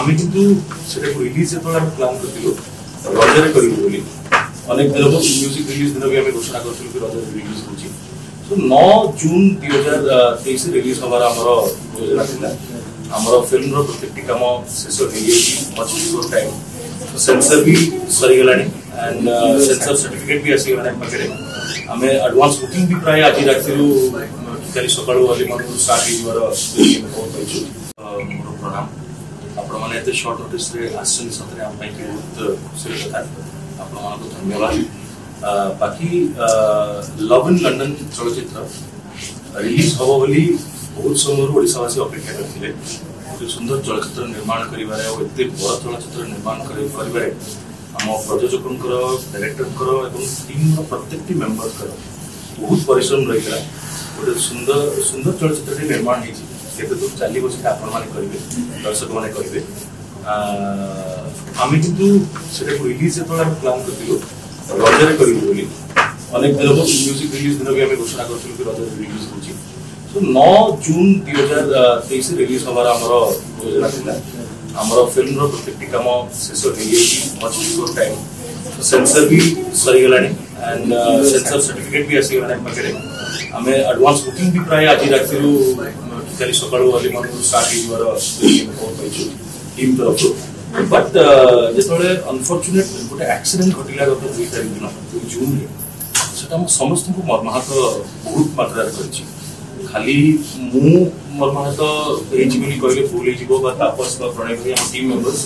আমি কিন্তু সেটা কোনো লিটেল ডলার প্ল্যান করছিলো রিলিজ কৰিব বুলি অনেক দিনৰ পৰা মিউজিক ৰিলিজ কৰিব আমি ঘোষণা কৰিছিলো যে ৰজে ৰিলিজ হ'ব চি সো 9 জুন 2020 তাৰিখে ৰিলিজ হ'ব আমাৰ যোজনা আছিল আমাৰ ফিল্মৰ প্ৰতিটিকা ম সিসো ৰিজিছি মচিং টাইম সো সেন্সর ବି সৰি গলা নাই এণ্ড সেন্সর সার্টিফিকেট ବି আছে গৰা পকাৰে আমি এডভান্স বুকিং ବି প্ৰায় আৰি ৰাখিছিলো বিশেষকৈ সকলোৱে মনত সাকি গৈ গৰা বহুত হৈছো एत सर्ट नोटिस आसने बहुत खुशी धन्यवाद बाकी लव इन लंडन चलचित्र रिलीज हम बोली बहुत समय ओडावासी अपेक्षा करते सुंदर चलचित्र निर्माण करते बड़ चलचित्र निर्माण करम प्रयोजक डायरेक्टर टीम प्रत्येक मेम्बर बहुत परिश्रम रही है गोटे सुंदर सुंदर चलचित्र निर्माण होते दूर चल बस आपण दर्शक मैंने कहते আ আমি কিটো সেটাকে রিলিজ কৰাৰ প্ল্যান কৰিছিল আৰু ৰাজৰ কৰিব বুলি অনেক বেলব মিউজিক ৰিলিজ কৰে আমি ঘোষণা কৰিছিল যে ৰাজৰ ৰিলিজ হ'ব। সো 9 জুন 2023 এ ৰিলিজ হ'ব আৰু আমাৰ আমাৰ ফিল্মৰ প্ৰতিটিকা ম সিসো ৰিজেি আছৰ টাইম। সো সেন্সর ବି সරි গলা নাই। এণ্ড সেন্সর সার্টিফিকেট ବି আছি গলা নাই পকৰে। আমি এডভান্স বুকিং ବି প্ৰায় আজি ৰাখিছিলু। বিশেষকৈ সফল বুলি মই মোৰ साथीৰৰ কথা কৈছো। टीम तरफ तो बट ଯେତେବେଳେ ଅନଫର୍ଚୁନେଟ୍ ଗୋଟେ ଆକ୍ସିଡେଣ୍ଟ ଘଟିଲା ଗତ ଦୁଇ ତାରିଖ ଦିନ ଦୁଇ ଜୁନ୍ରେ ସେଟା ଆମ ସମସ୍ତଙ୍କୁ ମର୍ମାହତ ବହୁତ ମାତ୍ରାରେ କରିଛି ଖାଲି ମୁଁ ମର୍ମାହତ ହେଇଛି ବୋଲି କହିଲେ ଭୁଲ ହେଇଯିବ ବା ତାପସ ବା ପ୍ରଣୟ ଭାଇ ଆମ ଟିମ୍ ମେମ୍ବର୍ସ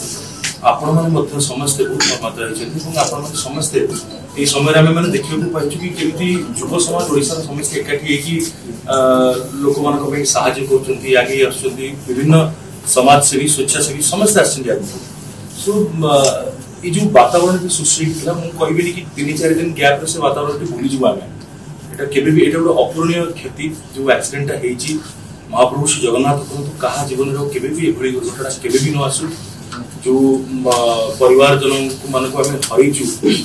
ଆପଣମାନେ ମଧ୍ୟ ସମସ୍ତେ ବହୁତ ମର୍ମାହତ ହେଇଛନ୍ତି ଏବଂ ଆପଣମାନେ ସମସ୍ତେ এই সময়ের আমি মানে দেখিବାକୁ পাইଛୁ କି କେମିତି ଯୁବ ସମାଜ ଓଡ଼ିଶାର ସମସ୍ତେ ଏକାଠି ହେଇକି ଲୋକମାନଙ୍କ ପାଇଁ ସାହାଯ୍ୟ କରୁଛନ୍ତି ଆଗେଇ ଆସୁଛନ୍ତି ବିଭିନ୍ନ সমাজ সবি সচ্চ সবি সমাজদার সঙ্গী সু ই যু বাতাবরন কি সুসলি না ম কইবে কি 3 4 দিন গ্যাপ রেসে বাতাবরটি বুলি জবা এটা কেবেবি এটা অপরনীয় ক্ষেতি যো অ্যাক্সিডেন্ট হেচি মা প্রভু সু জগন্নাথ প্রভু কহা জীবন কেবেবি এভড়ি ঘটনা কেবেবি নো আসু যো পরিবার জনন কো মানকো আমি সহায়ি চু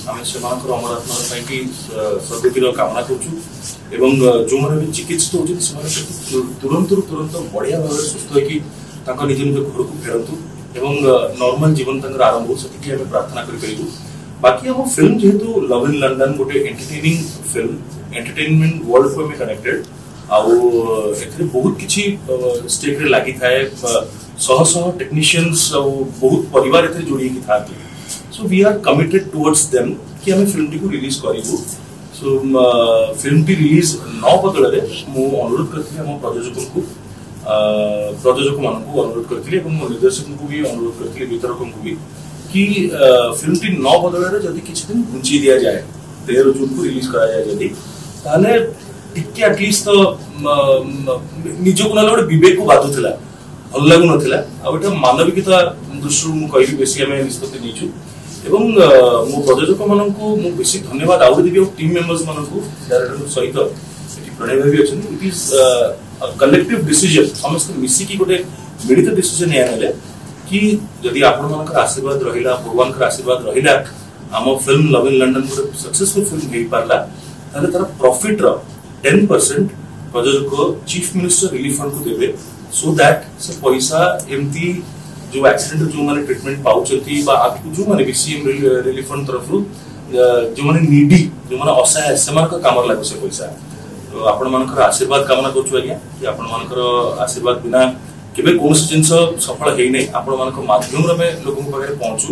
আমি সেবা কৰো অমৰ আত্মৰ সৈতে সদগতিৰ কামনা কৰো চু এবং যো মৰ আমি চিকিৎসা হচি সেৱাৰ সৈতে তৰন্তৰ তৰন্ত বঢ়িয়া ভাৱে সুস্থ হয় কি ତାଙ୍କ ନିଜ ନିଜ ଘରକୁ ଫେରନ୍ତୁ ଏବଂ ନର୍ମାଲ ଜୀବନ ତାଙ୍କର ଆରମ୍ଭ ହଉ ସେତିକି ଆମେ ପ୍ରାର୍ଥନା କରିପାରିବୁ ବାକି ଆମ ଫିଲ୍ମ ଯେହେତୁ ଲଭ୍ ଇନ୍ ଲଣ୍ଡନ ଗୋଟେ ଏଣ୍ଟରଟେନିଂ ଫିଲ୍ମ ଏଣ୍ଟରଟେନମେଣ୍ଟ ୱାର୍ଲଡକୁ ଆମେ କନେକ୍ଟେଡ୍ ଆଉ ଏଥିରେ ବହୁତ କିଛି ଷ୍ଟେପ୍ରେ ଲାଗିଥାଏ ଶହ ଶହ ଟେକ୍ନିସିଆନ୍ସ ଆଉ ବହୁତ ପରିବାର ଏଥିରେ ଯୋଡ଼ି ହେଇକି ଥାନ୍ତି so we are committed towards them କି ଆମେ ଫିଲ୍ମଟିକୁ ରିଲିଜ୍ କରିବୁ ସୋ ଫିଲ୍ମଟି ରିଲିଜ୍ ନ ବଦଳରେ ମୁଁ ଅନୁରୋଧ କରିଥିଲି ଆମ ପ୍ରଯୋଜକଙ୍କୁ প্রযোজক মানুষ को করে এবং নির্দেশক অনুরোধ করে বিতরক कि फिल्म टी न बदल जदि किसी दिन घुंची दि जाए तेरह जून को रिलीज करा जाए जदि निजक ना गोटे बेक को बाधुला भल लगुन नाला मानविकता दृष्टि मुझे बेस निष्पत्ति एवं मो प्रयोजक मानक बेस धन्यवाद आहरी देवी टीम मेम्बर्स मानक डायरेक्टर सहित प्रणय भी कलेक्टिव डिसीजन समस्त मिसिकी गोटे मिलित डिसीजन यह ना कि जदि आपण मान आशीर्वाद रहा भगवान आशीर्वाद रहा आम फिल्म लव इन लंडन गोटे सक्सेसफुल फिल्म हो पारा तो तरह प्रफिट रेन परसेंट प्रयोजक चीफ मिनिस्टर रिलीफ फंड को देवे सो दैट से पैसा एमती जो एक्सीडेंट जो मैंने ट्रिटमेंट पाँच जो मैंने सीएम रिलीफ फंड तरफ जो मैंने निडी जो मैंने असहाय से कम लगे से पैसा আপন মানকৰ আশীৰ্বাদ কামনা কৰছো আজি যে আপোন মানকৰ আশীৰ্বাদ বিনা কিবে কোষ্টিনছ সফল হৈ nei আপোন মানকৰ মাধ্যমৰ মে লোকক পঢ়ি পোনচু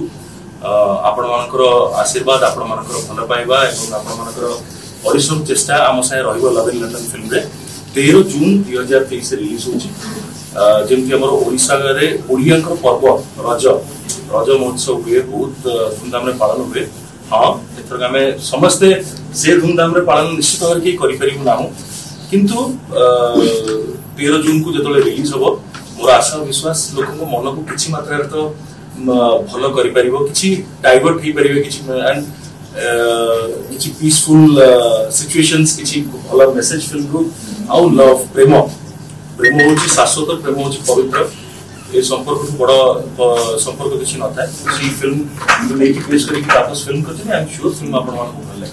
আপোন মানকৰ আশীৰ্বাদ আপোন মানকৰ পাবা আৰু আপোন মানকৰ অৰিসম চেষ্টা আমাৰ সৈতে ৰহিব লাভ ইন লটন ফিল্মে 13 জুন 2023 ৰিলিজ হ'ব জি জন কি আমাৰ ওড়िसा গৰে ওড়িয়াৰ পৰ্ব ৰজ ৰজ উৎসৱ গৈ বহুতfundamনে পালন হ'ব ହଁ ଏଥରକ ଆମେ ସମସ୍ତେ ସେ ଧୁମଧାମରେ ପାଳନ ନିଶ୍ଚିତ ଭାବରେ କେହି କରିପାରିବୁ ନାହୁଁ କିନ୍ତୁ ତେର ଜୁନ୍କୁ ଯେତେବେଳେ ରିଲିଜ୍ ହବ ମୋର ଆଶା ବିଶ୍ୱାସ ଲୋକଙ୍କ ମନକୁ କିଛି ମାତ୍ରାରେ ତ ଭଲ କରିପାରିବ କିଛି ଡାଇଭର୍ଟ ହେଇପାରିବେ କିଛି ଆଣ୍ଡ କିଛି ପିସ୍ଫୁଲ୍ ସିଚୁଏସନ୍ସ କିଛି ଭଲ ମେସେଜ ଫିଲ୍ମରୁ ଆଉ ଲଭ୍ ପ୍ରେମ ପ୍ରେମ ହେଉଛି ଶାଶ୍ୱତ ପ୍ରେମ ହେଉଛି ପବିତ୍ର संपर्क बड़ा संपर्क तो किसी न था फिल्म फिल्म फिल्म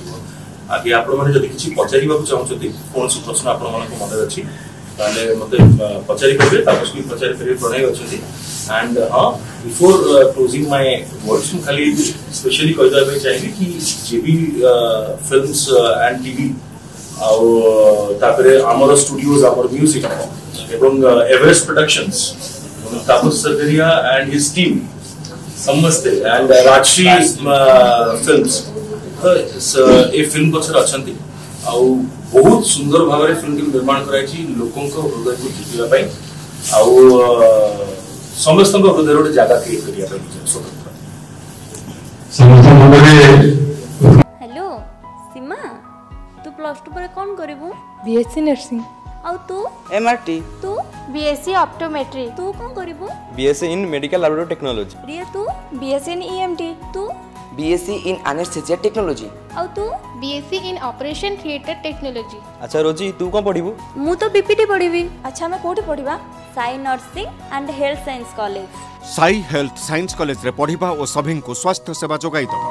आगे आपने जब पचार कौन सी प्रश्न आप मन अच्छी ताले मते मतलब, पचारी प्रणय अछि एंड हां बिफोर क्लोजिंग माय वर्ड्स हम खाली स्पेशली कह देबे चाहिए कि जे भी फिल्म्स एंड टीवी और studios music Everest productions Tapus Sagaria and his team, Namaste, and uh, Rajshri uh, Films. ତ ଏ ଫିଲ୍ମ ପଛରେ ଅଛନ୍ତି ଆଉ ବହୁତ ସୁନ୍ଦର ଭାବରେ ଫିଲ୍ମଟି ନିର୍ମାଣ କରାଯାଇଛି ଲୋକଙ୍କ ହୃଦୟକୁ ଜିତିବା ପାଇଁ ଆଉ ସମସ୍ତଙ୍କ ହୃଦୟରେ ଗୋଟେ ଜାଗା କ୍ରିଏଟ୍ କରିବା ପାଇଁ ସ୍ୱତନ୍ତ୍ର ହ୍ୟାଲୋ ସୀମା ତୁ ପ୍ଲସ୍ ଟୁ ପରେ କ'ଣ କରିବୁ ବିଏସ୍ସି ନର୍ସିଂ ଆଉ ତୁ ଏମଆରଟି ତୁ ବିଏସସି ଅପ୍ଟୋମେଟ୍ରି e ତୁ କ'ଣ କରିବୁ BSc in medical laboratory technology Riya ତୁ ବିଏସସି ଇନ୍ ଇଏମଟି ତୁ বিএসসি ইন আনেস্থেসিয়া টেকনোলজি আউ তু BSc in operation theatre technology আচ্ছা রোজি তু কোন পড়িবু মু তো বিপিটি পড়িবি আচ্ছা আমি কোটি পড়িবা Sai nursing and health science college Sai health science college রে পড়িবা ও সভিঙ্কু স্বাস্থ্য সেবা যোগাই দেবা